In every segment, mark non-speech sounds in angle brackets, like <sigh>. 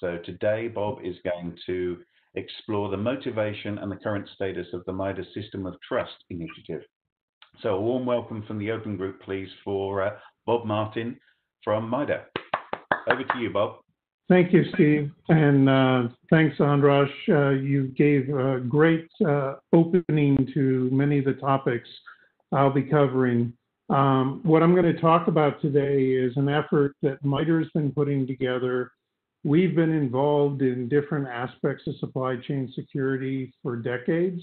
So today, Bob is going to explore the motivation and the current status of the MITRE System of Trust initiative. So a warm welcome from the Open Group, please, for uh, Bob Martin from MITRE. Over to you, Bob. Thank you, Steve, and uh, thanks, Andras. Uh, you gave a great uh, opening to many of the topics I'll be covering. Um, what I'm going to talk about today is an effort that MITRE has been putting together. We've been involved in different aspects of supply chain security for decades,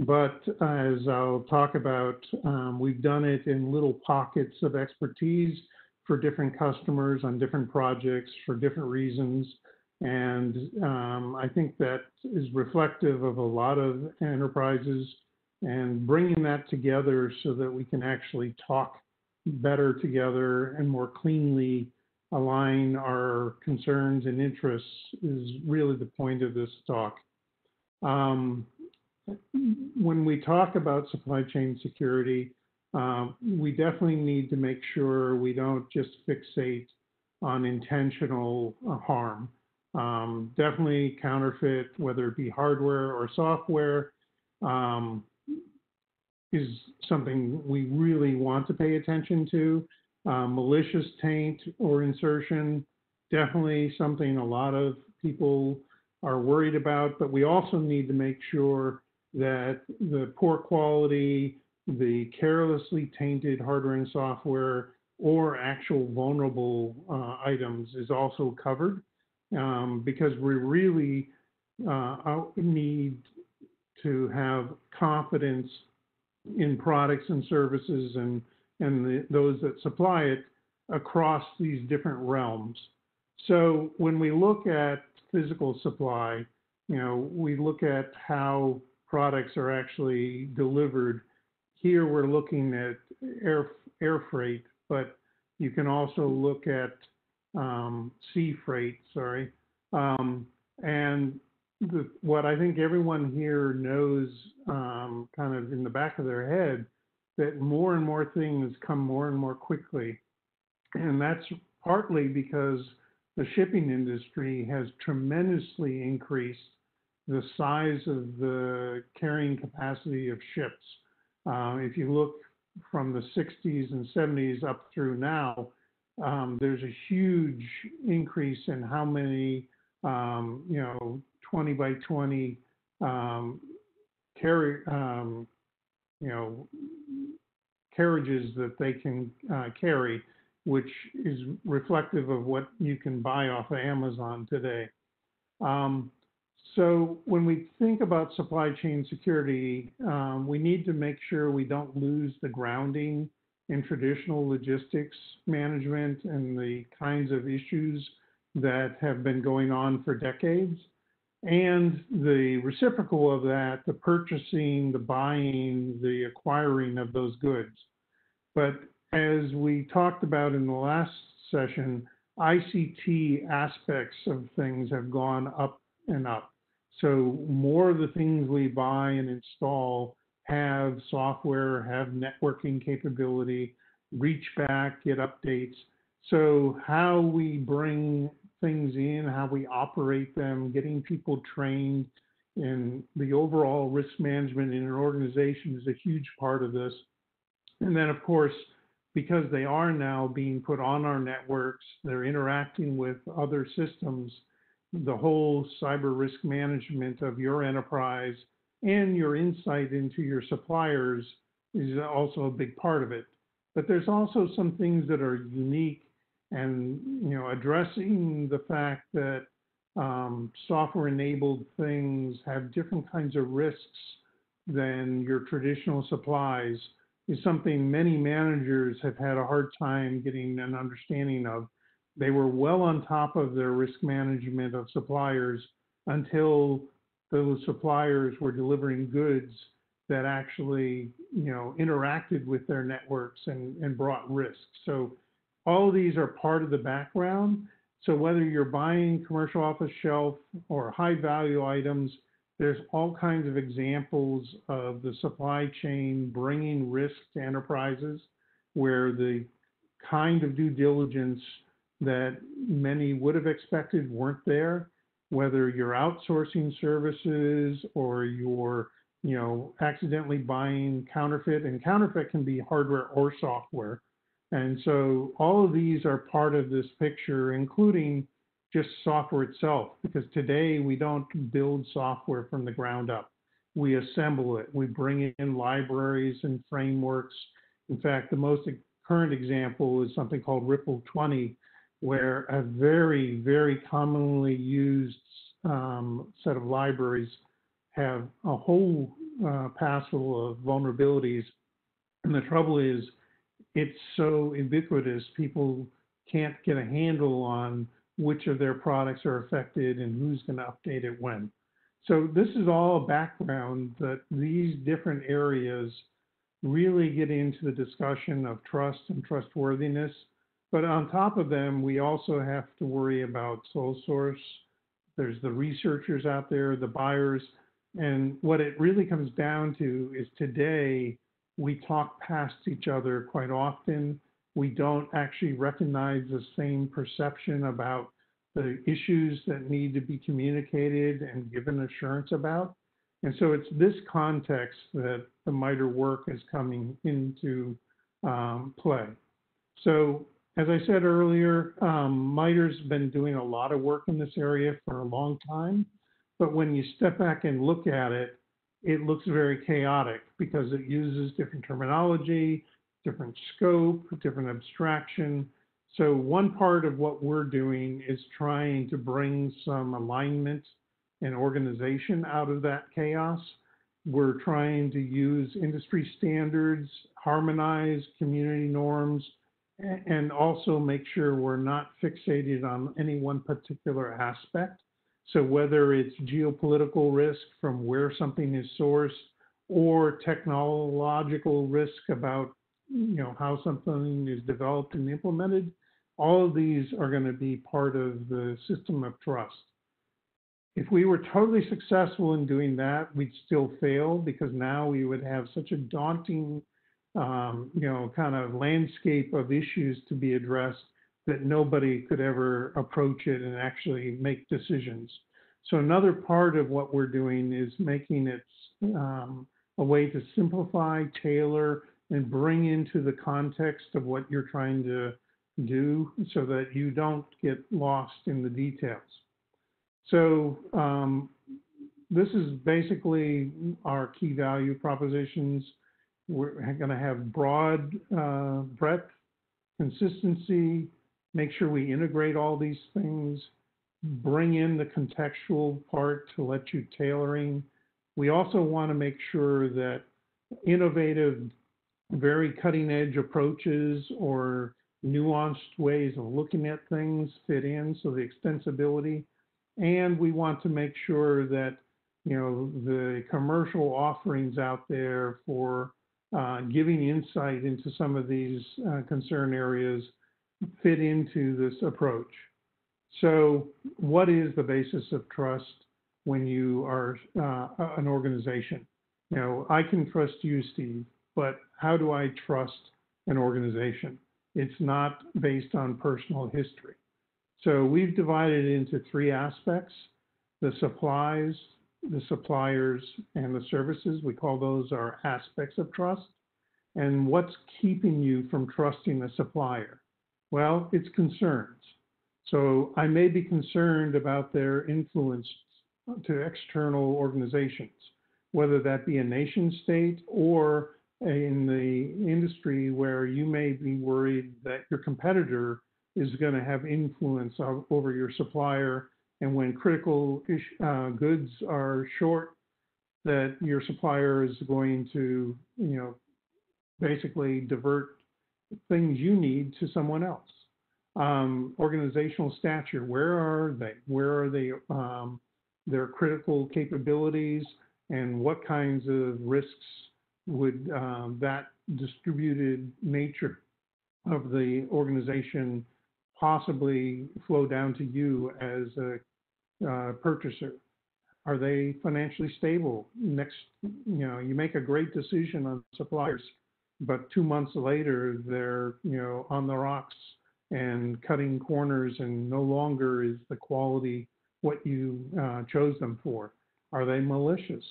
but as I'll talk about, um, we've done it in little pockets of expertise for different customers on different projects for different reasons. And um, I think that is reflective of a lot of enterprises and bringing that together so that we can actually talk better together and more cleanly align our concerns and interests is really the point of this talk. Um, when we talk about supply chain security, um, we definitely need to make sure we don't just fixate on intentional uh, harm. Um, definitely counterfeit, whether it be hardware or software, um, is something we really want to pay attention to. Uh, malicious taint or insertion, definitely something a lot of people are worried about, but we also need to make sure that the poor quality, the carelessly tainted hardware and software, or actual vulnerable uh, items is also covered. Um, because we really uh, need to have confidence in products and services and, and the, those that supply it across these different realms. So when we look at physical supply, you know, we look at how products are actually delivered. Here we're looking at air, air freight, but you can also look at um, sea freight, sorry. Um, and the, what I think everyone here knows, um, kind of in the back of their head, that more and more things come more and more quickly. And that's partly because the shipping industry has tremendously increased the size of the carrying capacity of ships. Uh, if you look from the 60s and 70s up through now, um, there's a huge increase in how many, um, you know, 20 by 20 um, carry, um, you know, carriages that they can uh, carry, which is reflective of what you can buy off of Amazon today. Um, so when we think about supply chain security, um, we need to make sure we don't lose the grounding in traditional logistics management and the kinds of issues that have been going on for decades and the reciprocal of that, the purchasing, the buying, the acquiring of those goods. But as we talked about in the last session, ICT aspects of things have gone up and up. So more of the things we buy and install have software, have networking capability, reach back, get updates. So how we bring things in, how we operate them, getting people trained, and the overall risk management in an organization is a huge part of this. And then, of course, because they are now being put on our networks, they're interacting with other systems, the whole cyber risk management of your enterprise and your insight into your suppliers is also a big part of it. But there's also some things that are unique and you know addressing the fact that um, software-enabled things have different kinds of risks than your traditional supplies is something many managers have had a hard time getting an understanding of. They were well on top of their risk management of suppliers until those suppliers were delivering goods that actually, you know, interacted with their networks and, and brought risk. So all of these are part of the background. So whether you're buying commercial office shelf or high value items, there's all kinds of examples of the supply chain bringing risk to enterprises where the kind of due diligence that many would have expected weren't there, whether you're outsourcing services or you're, you know, accidentally buying counterfeit, and counterfeit can be hardware or software. And so all of these are part of this picture, including just software itself, because today we don't build software from the ground up. We assemble it. We bring in libraries and frameworks. In fact, the most current example is something called Ripple 20, where a very, very commonly used um, set of libraries have a whole uh, passel of vulnerabilities. And the trouble is, it's so ubiquitous, people can't get a handle on which of their products are affected and who's going to update it when. So this is all a background that these different areas really get into the discussion of trust and trustworthiness. But on top of them, we also have to worry about sole source. There's the researchers out there, the buyers. And what it really comes down to is today, we talk past each other quite often we don't actually recognize the same perception about the issues that need to be communicated and given assurance about. And so it's this context that the MITRE work is coming into um, play. So as I said earlier, um, MITRE's been doing a lot of work in this area for a long time, but when you step back and look at it, it looks very chaotic because it uses different terminology, different scope, different abstraction. So one part of what we're doing is trying to bring some alignment and organization out of that chaos. We're trying to use industry standards, harmonize community norms, and also make sure we're not fixated on any one particular aspect. So whether it's geopolitical risk from where something is sourced or technological risk about you know, how something is developed and implemented, all of these are going to be part of the system of trust. If we were totally successful in doing that, we'd still fail because now we would have such a daunting, um, you know, kind of landscape of issues to be addressed that nobody could ever approach it and actually make decisions. So another part of what we're doing is making it um, a way to simplify, tailor, and bring into the context of what you're trying to do so that you don't get lost in the details. So um, this is basically our key value propositions. We're going to have broad uh, breadth, consistency, make sure we integrate all these things, bring in the contextual part to let you tailoring. We also want to make sure that innovative very cutting edge approaches or nuanced ways of looking at things fit in, so the extensibility. And we want to make sure that you know the commercial offerings out there for uh, giving insight into some of these uh, concern areas fit into this approach. So, what is the basis of trust when you are uh, an organization? You know, I can trust you, Steve but how do I trust an organization? It's not based on personal history. So we've divided it into three aspects the supplies, the suppliers, and the services. We call those our aspects of trust. And what's keeping you from trusting the supplier? Well, it's concerns. So I may be concerned about their influence to external organizations, whether that be a nation state or in the industry where you may be worried that your competitor is going to have influence over your supplier, and when critical uh, goods are short, that your supplier is going to, you know, basically divert things you need to someone else. Um, organizational stature, where are they? Where are they? Um, their critical capabilities, and what kinds of risks would um, that distributed nature of the organization possibly flow down to you as a uh, purchaser? Are they financially stable? Next, you know, you make a great decision on suppliers, but two months later they're, you know, on the rocks and cutting corners and no longer is the quality what you uh, chose them for? Are they malicious?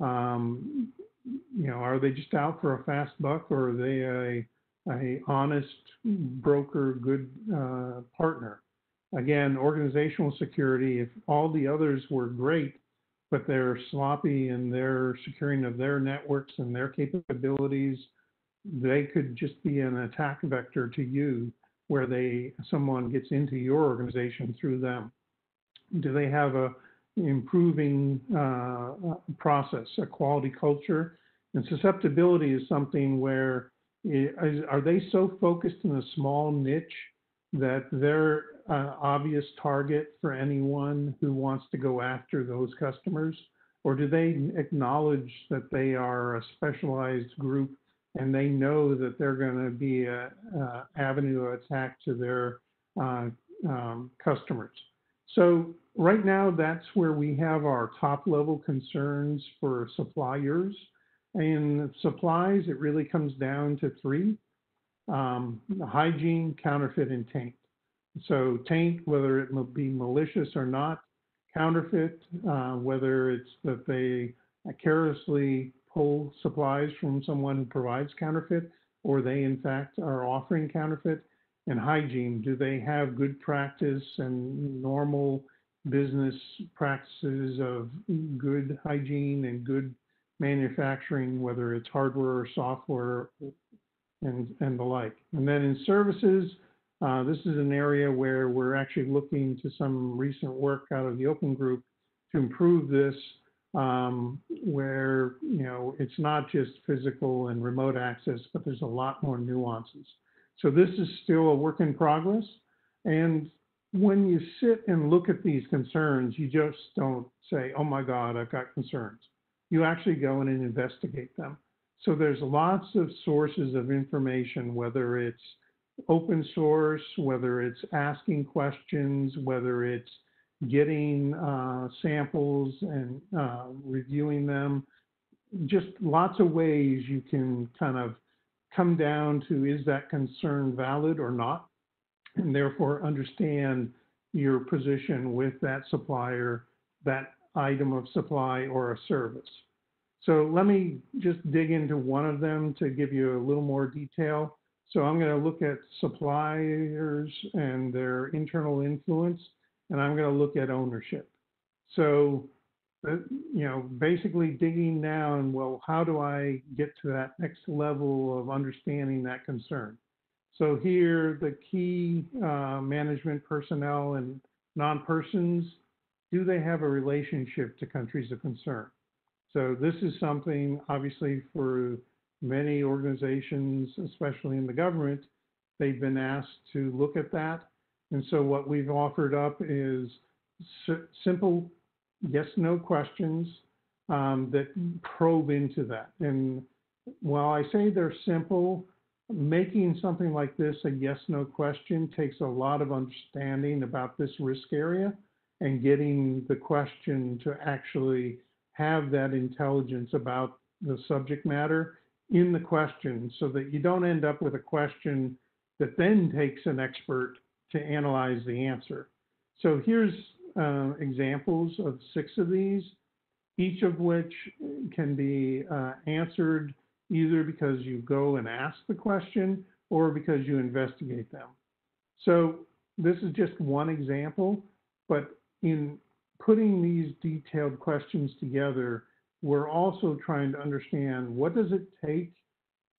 Um, you know, are they just out for a fast buck or are they a, a honest broker, good uh, partner? Again, organizational security, if all the others were great, but they're sloppy in their securing of their networks and their capabilities, they could just be an attack vector to you where they someone gets into your organization through them. Do they have a improving uh, process, a quality culture? And susceptibility is something where are they so focused in a small niche that they're an obvious target for anyone who wants to go after those customers? Or do they acknowledge that they are a specialized group and they know that they're going to be an avenue of attack to their uh, um, customers? So right now, that's where we have our top level concerns for suppliers. In supplies, it really comes down to three um, hygiene, counterfeit, and taint. So, taint, whether it be malicious or not, counterfeit, uh, whether it's that they carelessly pull supplies from someone who provides counterfeit, or they in fact are offering counterfeit, and hygiene, do they have good practice and normal business practices of good hygiene and good manufacturing, whether it's hardware or software and, and the like. And then in services, uh, this is an area where we're actually looking to some recent work out of the Open Group to improve this, um, where you know it's not just physical and remote access, but there's a lot more nuances. So this is still a work in progress. And when you sit and look at these concerns, you just don't say, oh my God, I've got concerns you actually go in and investigate them. So there's lots of sources of information, whether it's open source, whether it's asking questions, whether it's getting uh, samples and uh, reviewing them. Just lots of ways you can kind of come down to is that concern valid or not, and therefore understand your position with that supplier, that item of supply or a service. So let me just dig into one of them to give you a little more detail. So I'm going to look at suppliers and their internal influence, and I'm going to look at ownership. So, you know, basically digging down, well, how do I get to that next level of understanding that concern? So here, the key uh, management personnel and non-persons, do they have a relationship to countries of concern? So this is something, obviously, for many organizations, especially in the government, they've been asked to look at that. And so what we've offered up is simple yes no questions um, that probe into that. And while I say they're simple, making something like this a yes no question takes a lot of understanding about this risk area and getting the question to actually have that intelligence about the subject matter in the question so that you don't end up with a question that then takes an expert to analyze the answer. So here's uh, examples of six of these, each of which can be uh, answered either because you go and ask the question or because you investigate them. So this is just one example, but in putting these detailed questions together, we're also trying to understand what does it take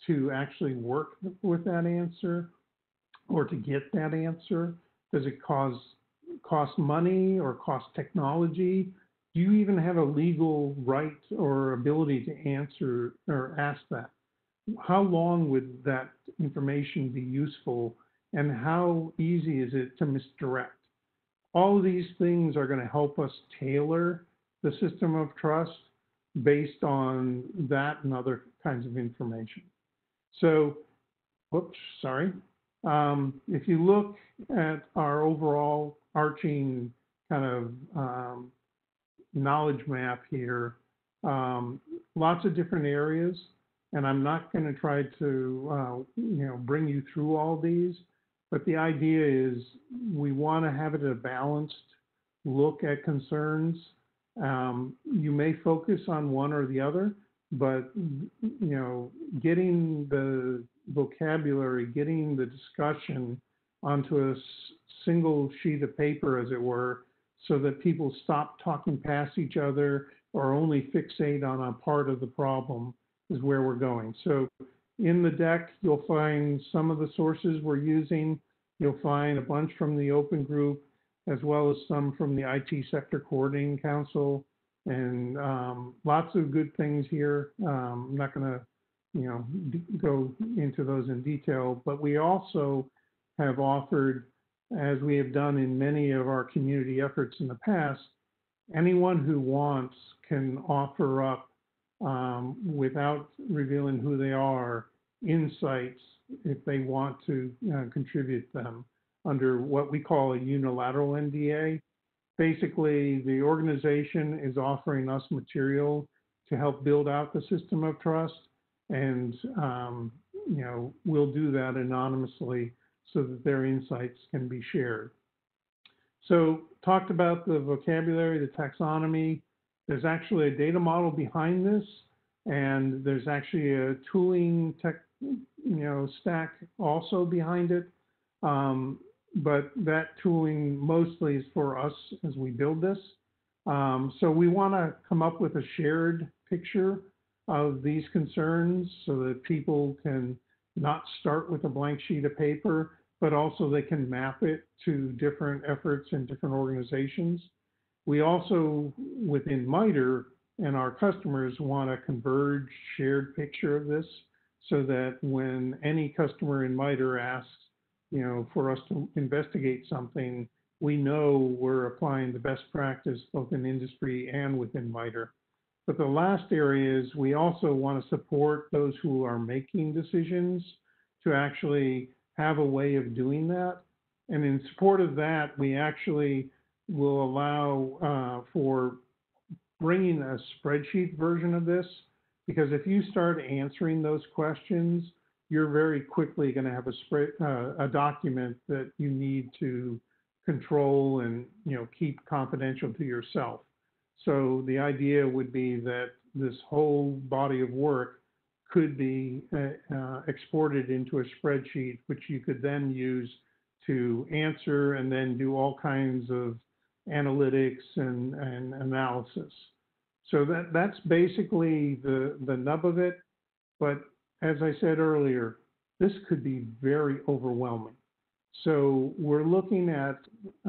to actually work with that answer or to get that answer? Does it cause cost money or cost technology? Do you even have a legal right or ability to answer or ask that? How long would that information be useful and how easy is it to misdirect? all these things are going to help us tailor the system of trust based on that and other kinds of information. So, oops, sorry. Um, if you look at our overall arching kind of um, knowledge map here, um, lots of different areas, and I'm not going to try to uh, you know bring you through all these, But the idea is we want to have it a balanced look at concerns. Um, you may focus on one or the other, but you know, getting the vocabulary, getting the discussion onto a single sheet of paper, as it were, so that people stop talking past each other or only fixate on a part of the problem is where we're going. So in the deck, you'll find some of the sources we're using. You'll find a bunch from the open group, as well as some from the IT Sector Coordinating Council, and um, lots of good things here. Um, I'm not going to, you know, go into those in detail, but we also have offered, as we have done in many of our community efforts in the past, anyone who wants can offer up, um, without revealing who they are, insights if they want to uh, contribute them under what we call a unilateral NDA. Basically, the organization is offering us material to help build out the system of trust, and um, you know we'll do that anonymously so that their insights can be shared. So, talked about the vocabulary, the taxonomy. There's actually a data model behind this, and there's actually a tooling tech, you know, stack also behind it. Um, but that tooling mostly is for us as we build this. Um, so we want to come up with a shared picture of these concerns so that people can not start with a blank sheet of paper, but also they can map it to different efforts in different organizations. We also, within MITRE and our customers, want a converged shared picture of this so that when any customer in MITRE asks, you know, for us to investigate something, we know we're applying the best practice both in industry and within MITRE. But the last area is we also want to support those who are making decisions to actually have a way of doing that. And in support of that, we actually will allow uh, for bringing a spreadsheet version of this, because if you start answering those questions, you're very quickly going to have a spread, uh, a document that you need to control and you know keep confidential to yourself. So the idea would be that this whole body of work could be uh, uh, exported into a spreadsheet, which you could then use to answer and then do all kinds of analytics and, and analysis. So that, that's basically the, the nub of it. But as I said earlier, this could be very overwhelming. So we're looking at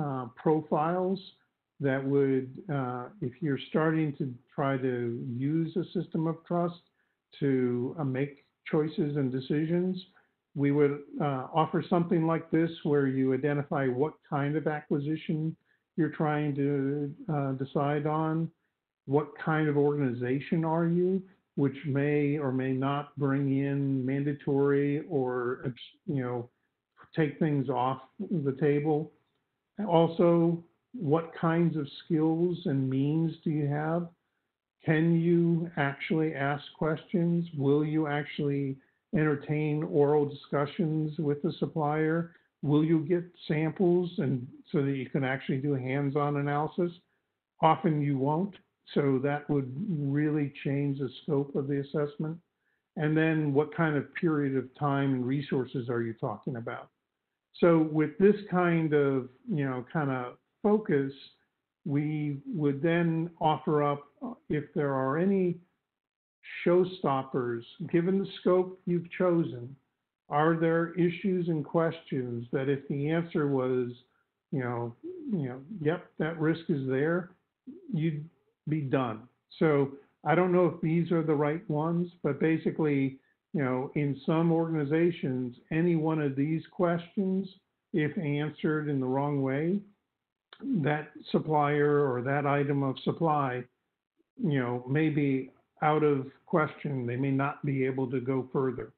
uh, profiles that would, uh, if you're starting to try to use a system of trust to uh, make choices and decisions, we would uh, offer something like this where you identify what kind of acquisition you're trying to uh, decide on, what kind of organization are you, which may or may not bring in mandatory or you know take things off the table. Also, what kinds of skills and means do you have? Can you actually ask questions? Will you actually entertain oral discussions with the supplier? Will you get samples and so that you can actually do hands-on analysis? Often you won't, so that would really change the scope of the assessment. And then what kind of period of time and resources are you talking about? So with this kind of, you know, kind of focus, we would then offer up uh, if there are any showstoppers, given the scope you've chosen, are there issues and questions that if the answer was, you know, you know, yep, that risk is there, you'd be done. So I don't know if these are the right ones, but basically, you know, in some organizations, any one of these questions, if answered in the wrong way, that supplier or that item of supply, you know, may be out of question. They may not be able to go further.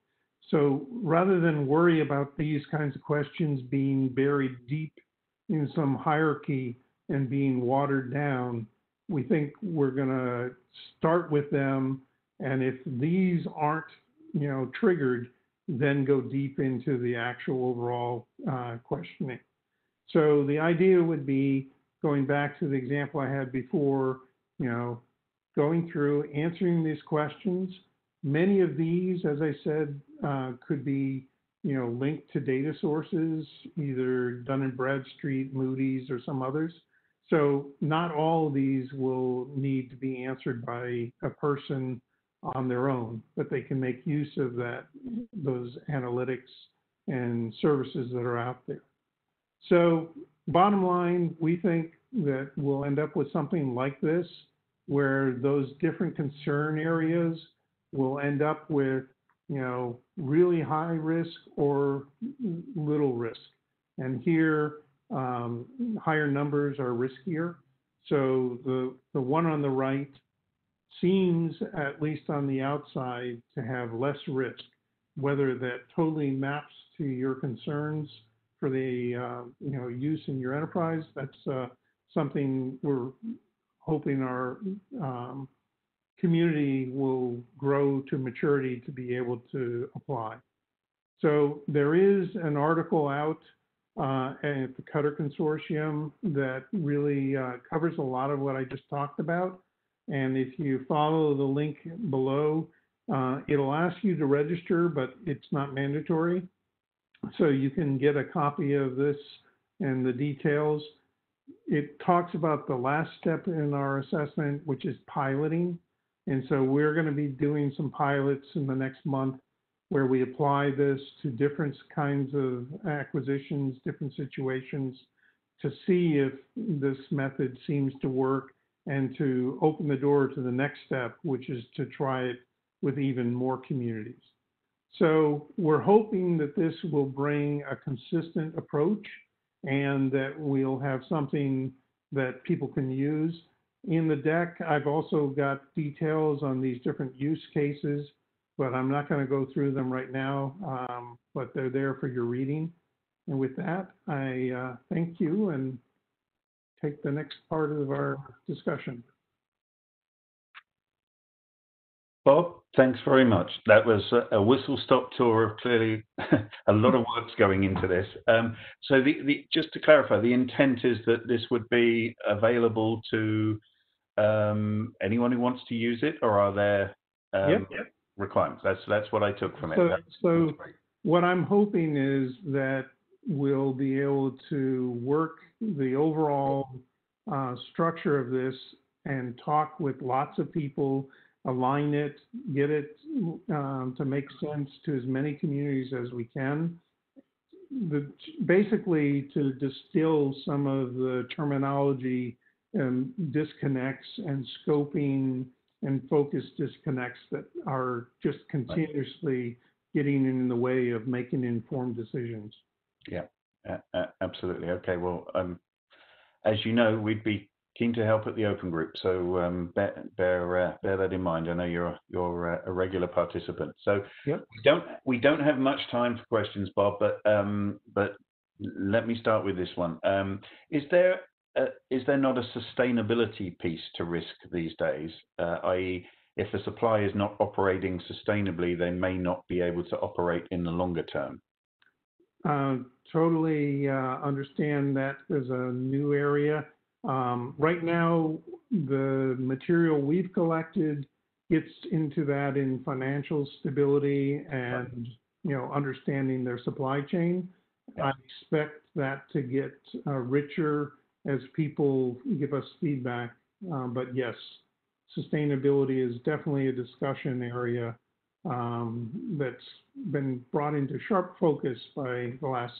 So rather than worry about these kinds of questions being buried deep in some hierarchy and being watered down, we think we're going to start with them. And if these aren't, you know, triggered, then go deep into the actual overall uh, questioning. So the idea would be going back to the example I had before, you know, going through, answering these questions. Many of these, as I said, uh, could be, you know, linked to data sources, either Dun and Bradstreet, Moody's, or some others. So not all of these will need to be answered by a person on their own, but they can make use of that, those analytics and services that are out there. So bottom line, we think that we'll end up with something like this, where those different concern areas will end up with, you know, really high risk or little risk. And here, um, higher numbers are riskier. So the, the one on the right seems, at least on the outside, to have less risk. Whether that totally maps to your concerns for the uh, you know use in your enterprise, that's uh, something we're hoping our um, community will grow to maturity to be able to apply. So there is an article out uh, at the Cutter Consortium that really uh, covers a lot of what I just talked about. And if you follow the link below, uh, it'll ask you to register, but it's not mandatory. So you can get a copy of this and the details. It talks about the last step in our assessment, which is piloting. And so we're going to be doing some pilots in the next month where we apply this to different kinds of acquisitions, different situations to see if this method seems to work and to open the door to the next step, which is to try it with even more communities. So we're hoping that this will bring a consistent approach and that we'll have something that people can use. In the deck, I've also got details on these different use cases, but I'm not going to go through them right now, um, but they're there for your reading. And with that, I uh, thank you and take the next part of our discussion. Bob, thanks very much. That was a whistle-stop tour of clearly <laughs> a lot of work's going into this. Um, so just to clarify, the intent is that this would be available to um, anyone who wants to use it, or are there um, requirements? That's that's what I took from it. So, so what I'm hoping is that we'll be able to work the overall uh, structure of this and talk with lots of people, align it, get it um, to make sense to as many communities as we can. The, basically, to distill some of the terminology and disconnects and scoping and focus disconnects that are just continuously getting in the way of making informed decisions. Yeah, absolutely. Okay, well, um, as you know, we'd be keen to help at the Open Group, so um, bear bear, uh, bear, that in mind. I know you're you're uh, a regular participant, so yep. we don't we don't have much time for questions, Bob. But um, but let me start with this one. Um, is there uh, is there not a sustainability piece to risk these days? Uh, i.e., if a supply is not operating sustainably, they may not be able to operate in the longer term. Uh, totally uh, understand that as a new area. Um, right now, the material we've collected gets into that in financial stability and you know understanding their supply chain. I expect that to get uh, richer as people give us feedback. Um, but yes, sustainability is definitely a discussion area um, that's been brought into sharp focus by the last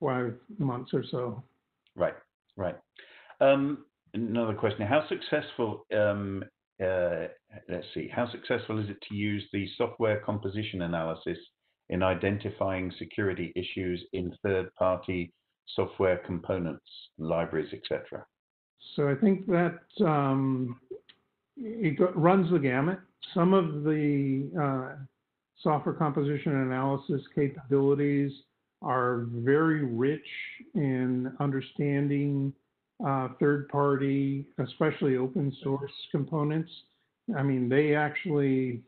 five months or so. Right, right. Um, another question: How successful? Um, uh, let's see. How successful is it to use the software composition analysis in identifying security issues in third-party software components, libraries, etc.? So I think that um, it runs the gamut. Some of the uh, software composition analysis capabilities are very rich in understanding uh, third party, especially open source components. I mean, they actually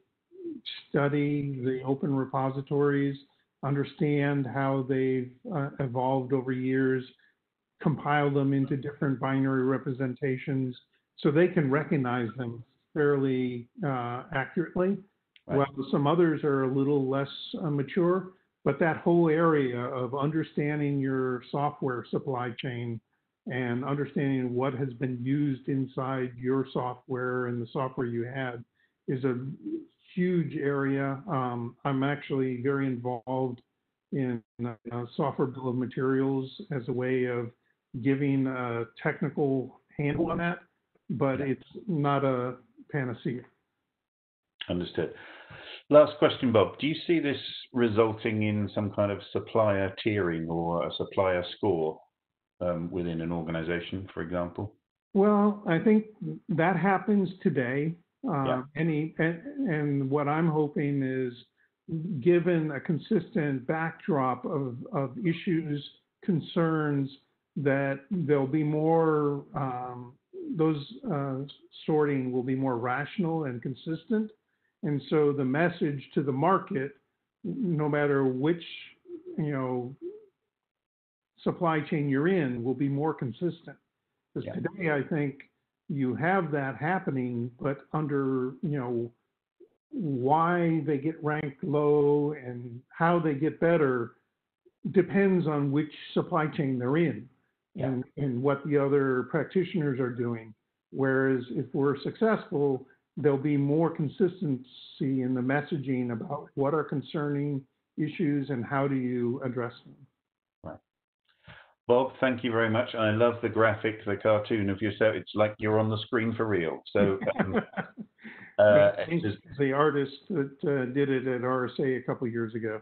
study the open repositories, understand how they've uh, evolved over years, compile them into different binary representations so they can recognize them fairly uh, accurately. Right. While some others are a little less uh, mature, but that whole area of understanding your software supply chain and understanding what has been used inside your software and the software you had is a huge area. Um, I'm actually very involved in uh, software bill of materials as a way of giving a technical handle on that, but it's not a panacea. Understood. Last question, Bob. Do you see this resulting in some kind of supplier tiering or a supplier score um, within an organization, for example? Well, I think that happens today. Uh, Yeah. Any and, and what I'm hoping is, given a consistent backdrop of of issues, concerns, that there'll be more. Um, those uh, sorting will be more rational and consistent, and so the message to the market, no matter which you know supply chain you're in, will be more consistent. Because Yeah. today, I think you have that happening, but under, you know, why they get ranked low and how they get better depends on which supply chain they're in Yeah. and, and what the other practitioners are doing. Whereas if we're successful, there'll be more consistency in the messaging about what are concerning issues and how do you address them. Bob, thank you very much. I love the graphic, the cartoon of yourself. It's like you're on the screen for real. So, um, <laughs> uh, the artist that uh, did it at RSA a couple years ago.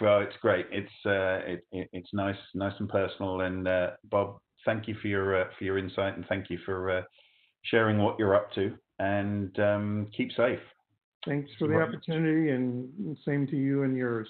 well, it's great. It's uh, it, it, it's nice, nice and personal. And uh, Bob, thank you for your uh, for your insight and thank you for uh, sharing what you're up to. And um, keep safe. Thanks for the opportunity and same to you and yours.